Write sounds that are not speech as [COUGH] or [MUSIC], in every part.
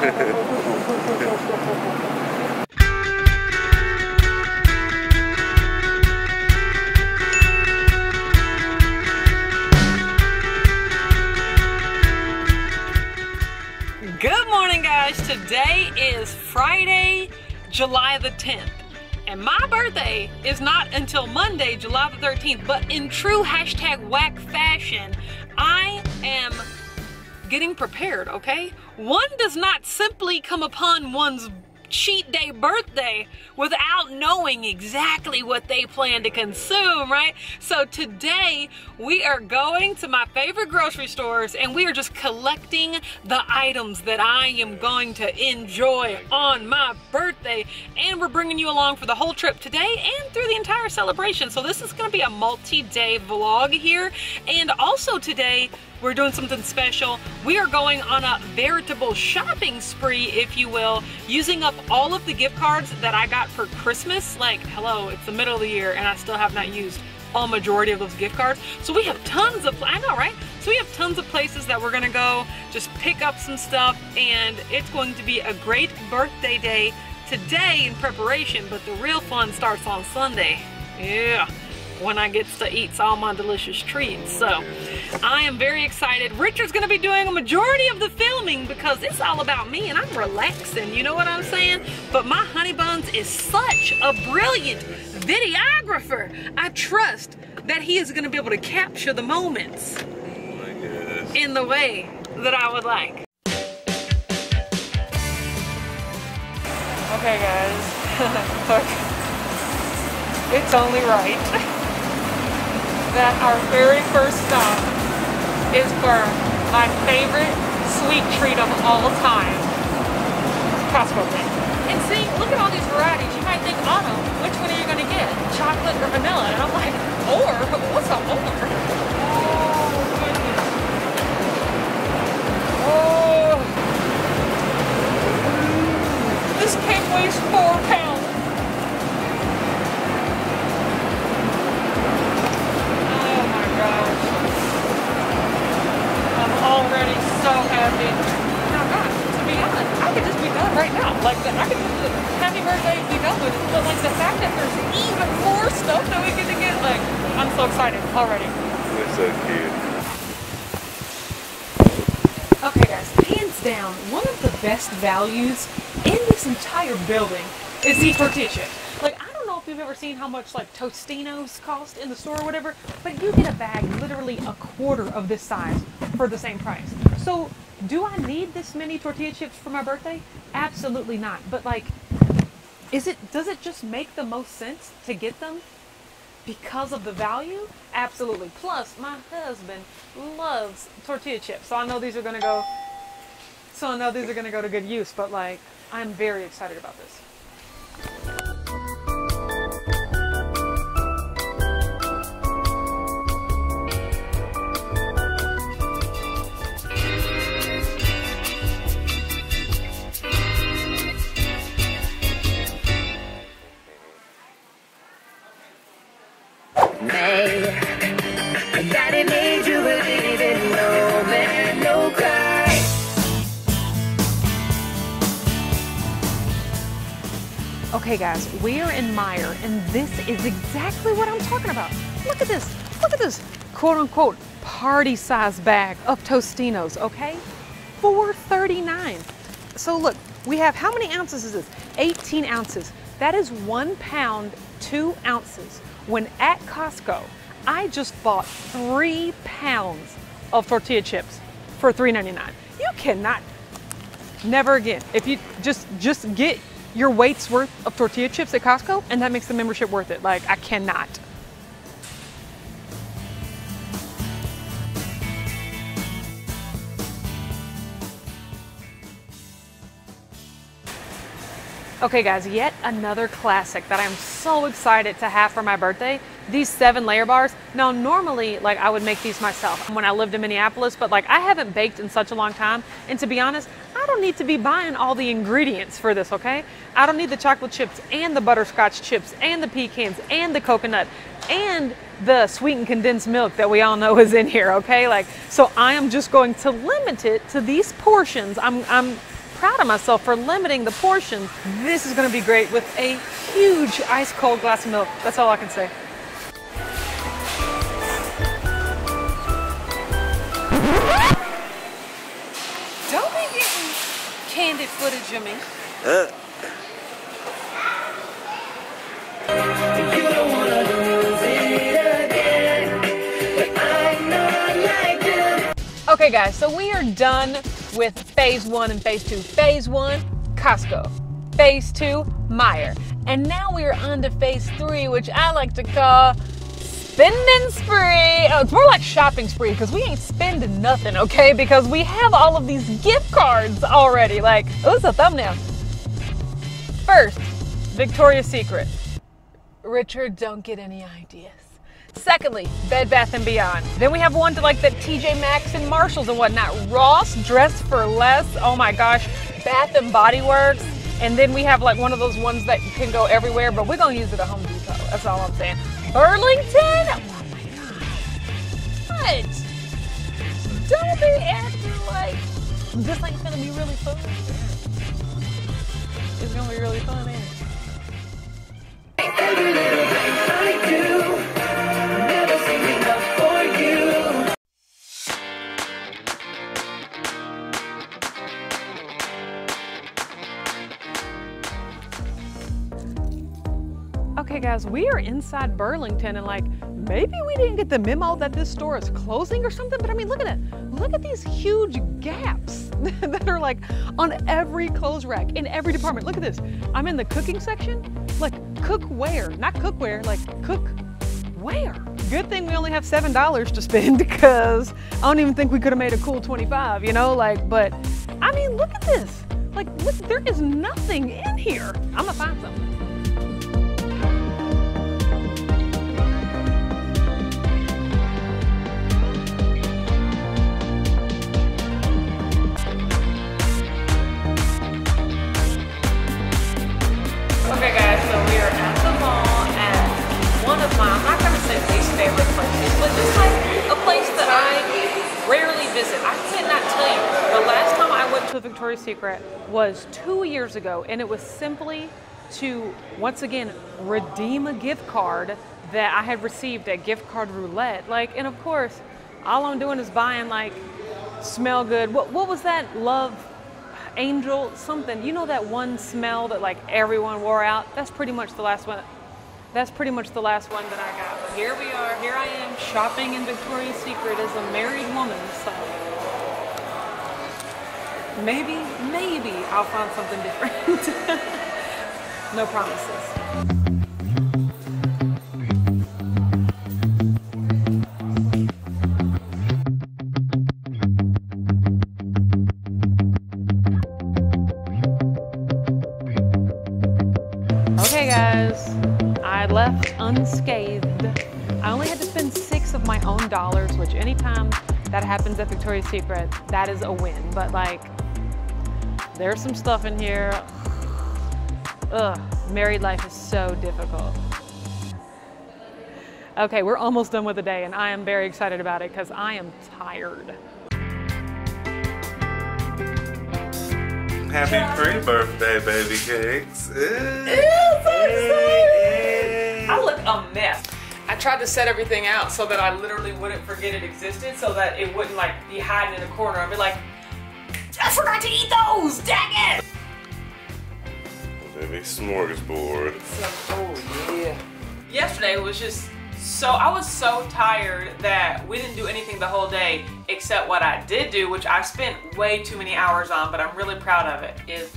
Good morning guys, today is Friday, July the 10th. And my birthday is not until Monday, July the 13th, but in true hashtag WAK fashion, I am getting prepared, okay? One does not simply come upon one's cheat day birthday without knowing exactly what they plan to consume, right? So today we are going to my favorite grocery stores and we are just collecting the items that I am going to enjoy on my birthday. And we're bringing you along for the whole trip today and through the entire celebration. So this is gonna be a multi-day vlog here. And also today, we're doing something special. We are going on a veritable shopping spree, if you will, using up all of the gift cards that I got for Christmas. Like, hello, it's the middle of the year and I still have not used a majority of those gift cards. So we have tons of, I know, right? So we have tons of places that we're gonna go, just pick up some stuff and it's going to be a great birthday day today in preparation, but the real fun starts on Sunday. Yeah when I get to eat all my delicious treats. So I am very excited. Richard's gonna be doing a majority of the filming because it's all about me and I'm relaxing, you know what I'm saying? But my honey buns is such a brilliant videographer. I trust that he is gonna be able to capture the moments oh in the way that I would like. Okay guys, [LAUGHS] look, it's only right [LAUGHS] that our very first stop is for my favorite sweet treat of all time, Costco cake. And see, look at all these varieties. You might think, Autumn, which one are you going to get? Chocolate or vanilla? And I'm like, or? What's a or? Values in this entire building is these tortilla chips. Like, I don't know if you've ever seen how much, like, Tostitos cost in the store or whatever, but you get a bag literally a quarter of this size for the same price. So do I need this many tortilla chips for my birthday? Absolutely not. But like, is it, does it just make the most sense to get them because of the value? Absolutely. Plus, my husband loves tortilla chips. So I know these are going to go, so I know these are going to go to good use, but like, I'm very excited about this. Okay guys, we are in Meijer and this is exactly what I'm talking about. Look at this, look at this quote unquote party size bag of Tostitos, okay? 4.39. So look, we have, how many ounces is this? 18 ounces. That is one pound, two ounces. When at Costco, I just bought three pounds of tortilla chips for $3.99. You cannot, never again. If you just, just get your weight's worth of tortilla chips at Costco, and that makes the membership worth it. Like, I cannot. Okay guys, yet another classic that I'm so excited to have for my birthday. These seven layer bars. Now normally, like I would make these myself when I lived in Minneapolis, but like I haven't baked in such a long time. And to be honest, I don't need to be buying all the ingredients for this, okay? I don't need the chocolate chips and the butterscotch chips and the pecans and the coconut and the sweetened condensed milk that we all know is in here, okay? Like, so I am just going to limit it to these portions. I'm, I'm proud of myself for limiting the portions. This is gonna be great with a huge ice cold glass of milk. That's all I can say. Don't be getting candid footage of me. Uh. Okay guys, so we are done with phase one and phase two. Phase one, Costco. Phase two, Meijer. And now we are on to phase three, which I like to call spending spree. Oh, it's more like shopping spree because we ain't spending nothing, okay? Because we have all of these gift cards already. Like, oh, it's a thumbnail. First, Victoria's Secret. Richard, don't get any ideas. Secondly, Bed Bath & Beyond. Then we have one to like the TJ Maxx and Marshalls and whatnot. Ross, Dress for Less. Oh my gosh. Bath Body Works. And then we have like one of those ones that can go everywhere, but we're gonna use it at Home Depot. That's all I'm saying. Burlington? Oh my god. What? Don't be acting like this ain't gonna be really fun. It's gonna be really fun, ain't it? Okay guys, we are inside Burlington and like, maybe we didn't get the memo that this store is closing or something, but I mean, look at it. Look at these huge gaps [LAUGHS] that are like on every clothes rack in every department. Look at this. I'm in the cooking section. Like cookware, not cookware, like cookware. Good thing we only have $7 to spend [LAUGHS] because I don't even think we could have made a cool 25, you know, like, but I mean, look at this. Like, look, there is nothing in here. I'm gonna find something. Victoria's Secret was two years ago, and it was simply to once again redeem a gift card that I had received at gift card roulette. Like, and of course, all I'm doing is buying like smell good. What what was that? Love Angel something. You know that one smell that like everyone wore out? That's pretty much the last one. That's pretty much the last one that I got. Here we are. Here I am shopping in Victoria's Secret as a married woman. So maybe, maybe I'll find something different. [LAUGHS] no promises. Okay guys, I left unscathed. I only had to spend six of my own dollars, which anytime that happens at Victoria's Secret, that is a win. But like, there's some stuff in here. Ugh, married life is so difficult. Okay, we're almost done with the day and I am very excited about it because I am tired. Happy pre-birthday, baby cakes. I look a mess. I tried to set everything out so that I literally wouldn't forget it existed so that it wouldn't like be hiding in a corner. I'd be like, I forgot to eat those! Dang it! Baby smorgasbord. oh yeah. Yesterday was just so I was so tired that we didn't do anything the whole day except what I did do, which I spent way too many hours on, but I'm really proud of it, is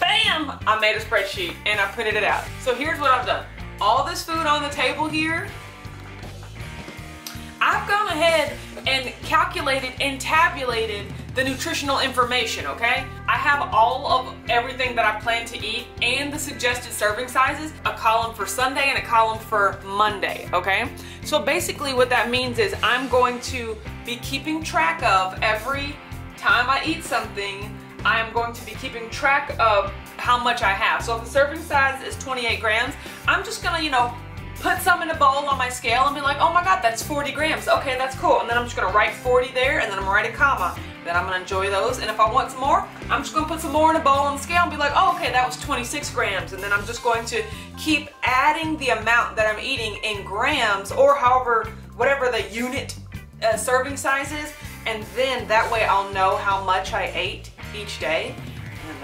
BAM! I made a spreadsheet and I printed it out. So here's what I've done. All this food on the table here, I've gone ahead and calculated and tabulated the nutritional information, okay? I have all of everything that I plan to eat and the suggested serving sizes, a column for Sunday and a column for Monday, okay? So basically what that means is I'm going to be keeping track of every time I eat something, I am going to be keeping track of how much I have. So if the serving size is 28 grams, I'm just gonna, you know, put some in a bowl on my scale and be like, oh my god, that's 40 grams. Okay, that's cool. And then I'm just gonna write 40 there and then I'm gonna write a comma then I'm gonna enjoy those. And if I want some more, I'm just gonna put some more in a bowl on the scale and be like, oh, okay, that was 26 grams. And then I'm just going to keep adding the amount that I'm eating in grams or however, whatever the unit uh, serving size is. And then that way I'll know how much I ate each day.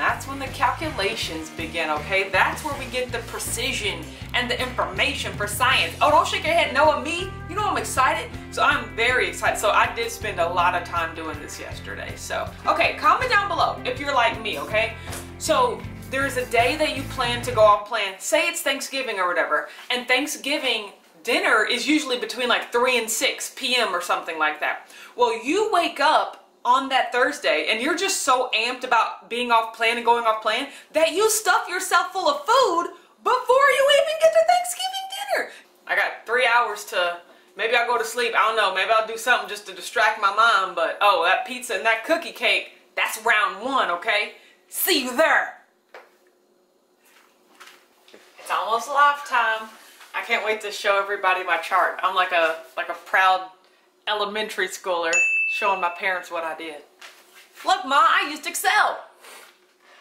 That's when the calculations begin, okay? That's where we get the precision and the information for science. Oh, don't shake your head no me. You know I'm excited. So I'm very excited. So I did spend a lot of time doing this yesterday. So, okay, comment down below if you're like me, okay? So there's a day that you plan to go off plan. Say it's Thanksgiving or whatever. And Thanksgiving dinner is usually between like 3 and 6 p.m. or something like that. Well, you wake up on that Thursday and you're just so amped about being off plan and going off plan that you stuff yourself full of food before you even get to Thanksgiving dinner. I got three hours to, maybe I'll go to sleep. I don't know. Maybe I'll do something just to distract my mom. But, oh, that pizza and that cookie cake, that's round one, okay? See you there. It's almost lifetime. I can't wait to show everybody my chart. I'm like a like a proud elementary schooler showing my parents what I did. Look, Ma, I used Excel.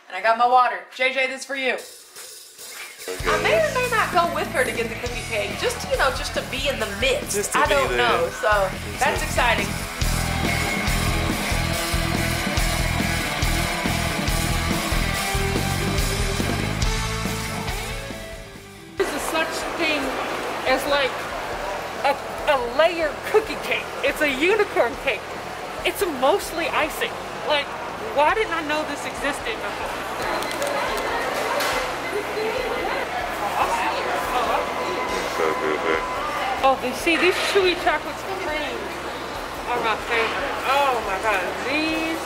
And I got my water. JJ, this for you. Okay. I may or may not go with her to get the cookie cake, just you know, just to be in the midst. I don't know, so that's exciting. This is such thing as like a, a layered cookie cake. It's a unicorn cake. It's mostly icing. Like, why didn't I know this existed before? Oh, they see these chewy chocolate creams are my favorite. Oh my god, these.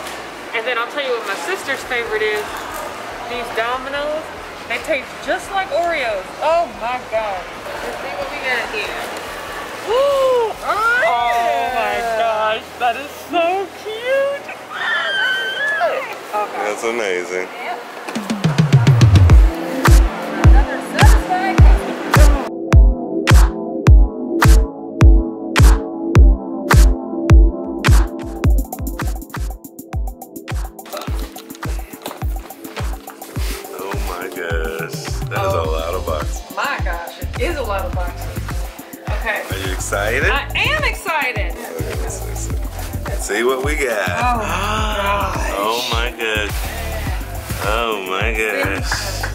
And then I'll tell you what my sister's favorite is. These Dominoes. They taste just like Oreos. Oh my god. Let's see what we got here. Ooh, oh, oh my oh, gosh, that is so cute. That's amazing. My gosh.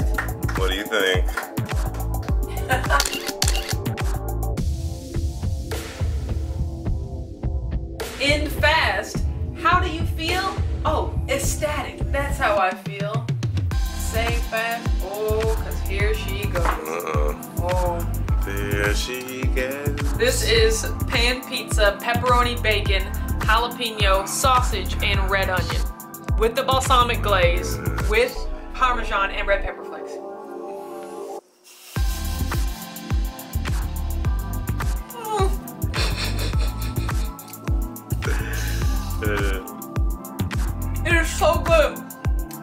What do you think? In fast, how do you feel? Oh, ecstatic. That's how I feel. Say fast. Oh, because here she goes. Uh -oh. Oh. There she goes. This is pan pizza, pepperoni bacon, jalapeno, sausage, and red onion. With the balsamic glaze, with parmesan and red pepper flakes. it is so good.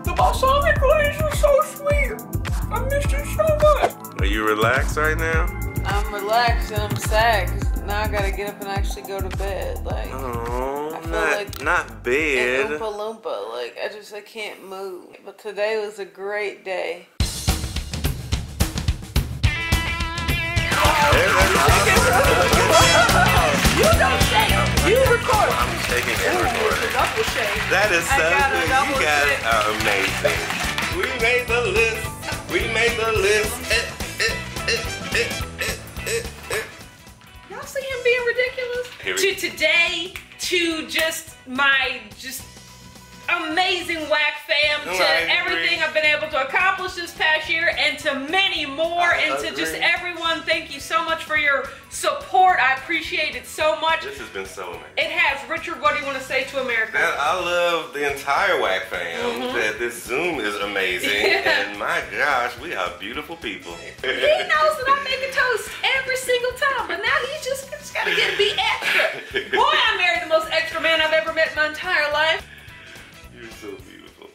The balsamic glaze is so sweet. I missed it so much. Are you relaxed right now? Now I gotta get up and actually go to bed. Like, oh, I feel not, like not bed. Oompa Loompa. Like, I just I can't move. But today was a great day. You don't shake. You record. I'm shaking and recording. That is so good. You guys are amazing. We made the list. We made the list. Being ridiculous? To today, to just my just amazing WAK fam to everything I've been able to accomplish this past year and to many more I and agree. to just everyone. Thank you so much for your support. I appreciate it so much. This has been so amazing. It has. Richard what do you want to say to America? I love the entire WAK fam. Mm -hmm. that this Zoom is amazing. [LAUGHS] And my gosh we are beautiful people. He [LAUGHS] knows that I make a toast every single time but now he's just, just gotta get be extra. [LAUGHS] Boy I married the most extra man I've ever met in my entire life so beautiful.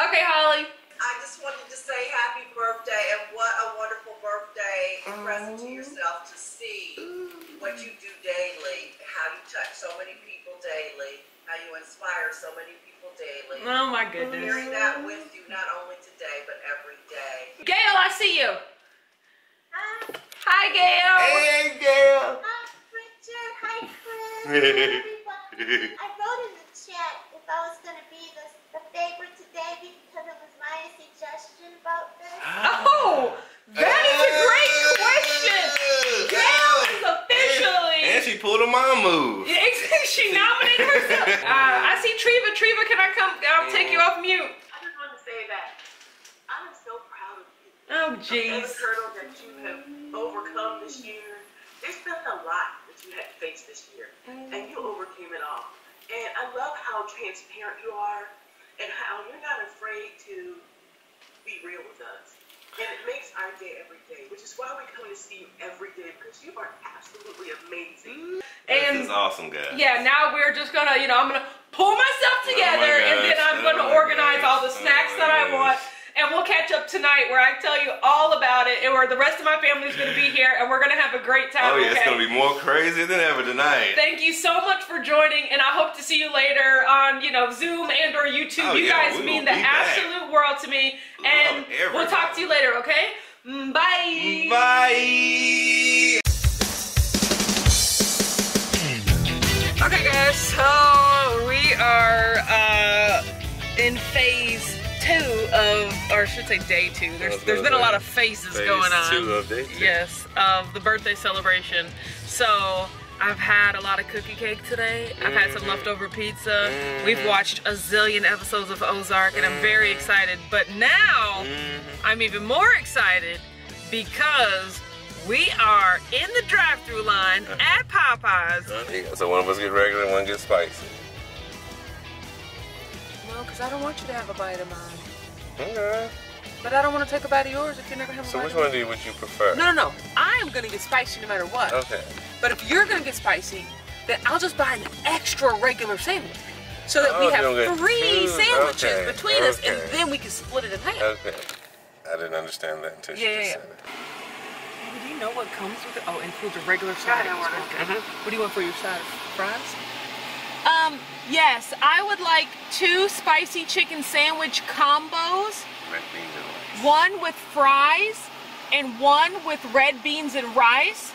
Okay, Holly. I just wanted to say happy birthday and what a wonderful birthday present to oh. yourself to see what you do daily, how you touch so many people daily, how how you inspire so many people daily. Oh my goodness. Hearing that with you not only today but every day. Gail, I see you. Hi, Hi Gail. Hey, Gail. Hi, Richard. Hi, Chris. [LAUGHS] I wrote in the chat if I was going to be the, the favorite today because it was my suggestion about this. Oh, that is a great question. Gail is officially. And she pulled a mom move. Yeah, she nominated herself. [LAUGHS] Uh, I see Treva. Treva, can I come? I'll take you off mute. I just want to say that I'm so proud of you. Oh, Every jeez. hurdle that you have overcome this year, there's been a lot that you had to face this year, and you overcame it all. And I love how transparent you are, and how you're not afraid to be real with us. And it makes our day every day, which is why we come to see you every day because you are absolutely amazing. Mm-hmm. And this And is awesome, guys. yeah, now we're just gonna, you know, I'm gonna pull myself together and then I'm gonna oh my organize all the snacks oh that I want. Gosh. And we'll catch up tonight where I tell you all about it and where the rest of my family is gonna be here and we're gonna have a great time. Oh yeah, it's gonna be more crazy than ever tonight. Thank you so much for joining, and I hope to see you later on, you know, Zoom and or YouTube. Oh, you yeah, guys we mean the be back. absolute world to me, and Love we'll talk to you later. Okay? Mm, Bye. Bye. Okay, guys. So we are uh, in phase two of, or I should say, day two. There's there's been a lot of phases phase going on. two of day two. Yes, of the birthday celebration. So I've had a lot of cookie cake today. I've had some Mhm. leftover pizza. We've Mhm. watched a zillion episodes of Ozark, and I'm very Mhm. excited. But now. I'm even more excited because we are in the drive-through line at Popeyes. So one of us get regular and one gets spicy. No, because I don't want you to have a bite of mine. Okay. But I don't want to take a bite of yours if you're never having So a bite which one do you, would you prefer? No, no, no. I am going to get spicy no matter what. Okay. But if you're going to get spicy, then I'll just buy an extra regular sandwich. So that we Oh, have three two. sandwiches Okay, between us and then we can split it in half. Okay. I didn't understand that until Yeah, she yeah, just yeah. said it. Do you know what comes with it? Oh, includes a regular side. ahead and order. Okay. What do you want for your side? Fries? Um, yes, I would like two spicy chicken sandwich combos. Red beans and rice. one with fries and one with red beans and rice.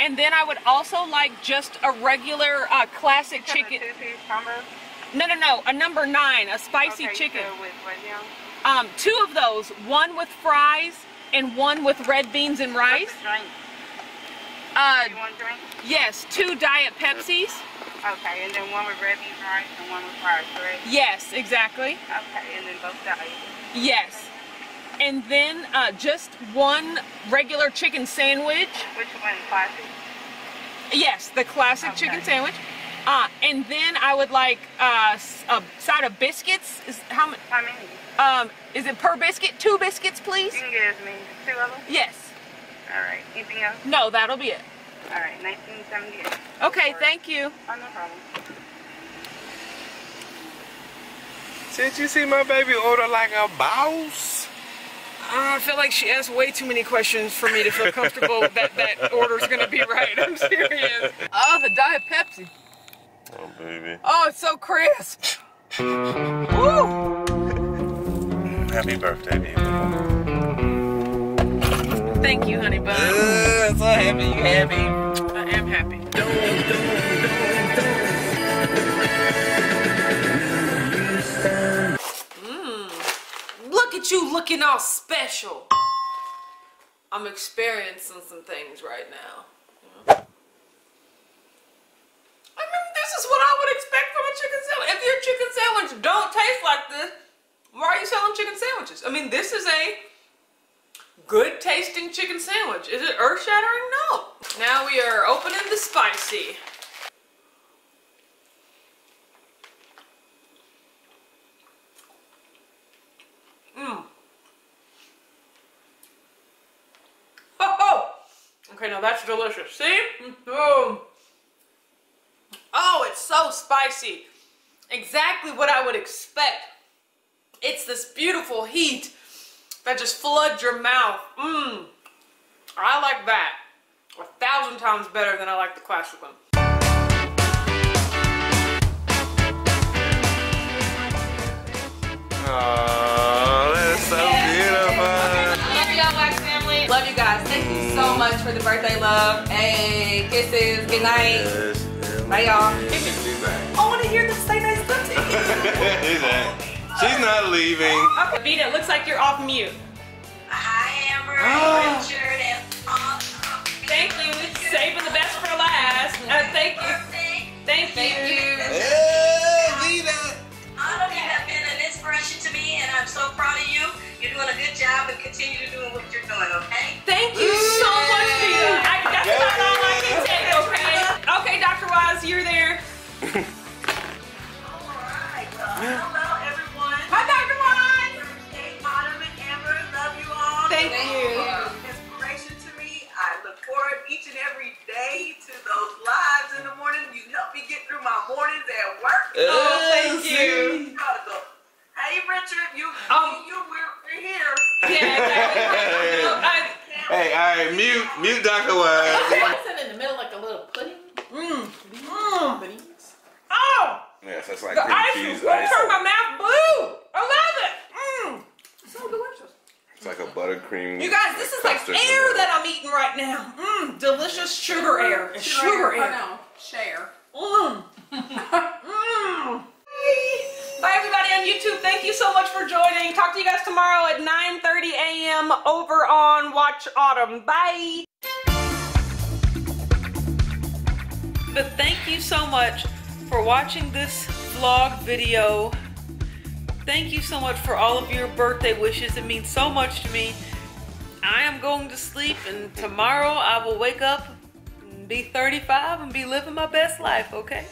And then I would also like just a regular uh, classic chicken. Two-piece combo. No, no, no, a number nine, a spicy Okay, chicken. so with what now? Um, two of those, one with fries and one with red beans and rice. Drink. Uh, You want drink? yes, two diet Pepsis. Okay, and then one with red beans and rice and one with fries, correct? Yes, exactly. Okay, and then both diet. Yes. And then uh, just one regular chicken sandwich. Which one? Classic? Yes, the classic Okay. chicken sandwich. Uh, and then I would like uh, a side of biscuits. Is how many? How many? Um, is it per biscuit? Two biscuits, please. You can as many. Two of them? Yes. All right. Anything else? No, that'll be it. All right. 1978. Okay, thank you. Oh, no problem. Did you see my baby order like a boss? Uh, I feel like she asked way too many questions for me to feel comfortable [LAUGHS] that that order's gonna be right. I'm serious. Oh, the Diet Pepsi. Oh, baby. Oh, it's so crisp. [LAUGHS] Woo! Happy birthday, beautiful. Thank you, honey bun. Uh, so happy you happy. I am happy. Mm. Look at you looking all special. I'm experiencing some things right now. I mean, this is what I would expect from a chicken sandwich. If your chicken sandwich don't taste like this, why are you selling chicken sandwiches? I mean, this is a good tasting chicken sandwich. Is it earth shattering? No. Now we are opening the spicy. Mmm. Oh, okay, now that's delicious. See? Oh. Oh, it's so spicy. Exactly what I would expect. It's this beautiful heat that just floods your mouth. Mmm. I like that a thousand times better than I like the classic one. Oh, that is so beautiful. Love you all, family. Love you guys. Thank you so much for the birthday love. Hey, kisses. Good night. Bye, y'all. I want to hear the say nice stuff to you. [LAUGHS] night. She's not leaving. Okay, Vita, looks like you're off mute. Hi, Amber Ah. Richard and Thank you. Saving the best for last. Uh, thank you. Thank you. Thank you. Hey, Vita. All of you have been an inspiration to me, and I'm so proud of you. You're doing a good job, and continue to doing what you're doing. Okay? Thank you so much, Vita. I, that's about all I can take, okay? Okay, Dr. Wise, you're there. All right. Well, hello, everyone. Hi, Dr. Wise. Hey, Autumn and Amber, love you all. Thank Thank you. you. Inspiration to me. I look forward each and every day to those lives in the morning. You help me get through my mornings at work. Oh, thank you. Gotta. Hey, Richard, you, Um, you, we're, we're here. Yeah, I, Hey, all right, mute, mute Dr. Wise. Sitting in the middle like a little pudding. mm, mm. Oh, Yes, that's like the cream ice cheese ice. turn my mouth blue. I love it. Mm. So delicious. It's like a buttercream. You guys, this is like air that I'm eating right now. Mmm, delicious sugar air. It's sugar oh, air. no, share. Mmm. [LAUGHS] Mmm. Bye everybody on YouTube. Thank you so much for joining. Talk to you guys tomorrow at 9:30 a.m. over on Watch Autumn. Bye. But thank you so much for watching this vlog video. Thank you so much for all of your birthday wishes. It means so much to me. I am going to sleep and tomorrow I will wake up and be 35 and be living my best life, okay?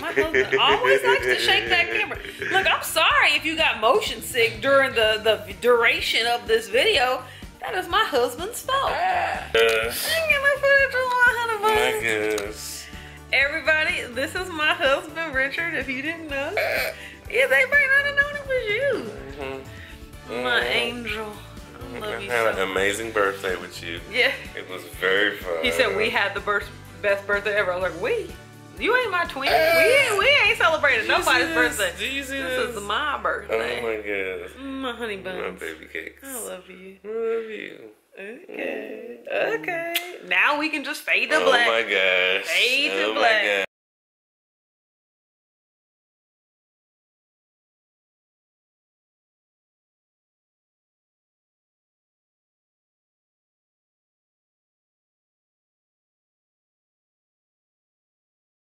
My husband always likes to shake that camera. Look, I'm sorry if you got motion sick during the, the duration of this video. That is my husband's fault. Yes. I'm gonna it to my goodness. Everybody, this is my husband, Richard, if you didn't know. Yeah, they might not have known it was you. Mhm. My Mhm. angel. I I love you had an much. amazing birthday with you. Yeah. It was very fun. He said we had the best, best birthday ever. I was like, we? You ain't my twin. We ain't, we ain't celebrating you nobody's birthday. this? Did you see This is my birthday. Oh birthday. my goodness. my honey My baby cakes. I love you. I love you. Okay. Okay. Now we can just fade to Oh black. Oh my gosh. Fade to oh black.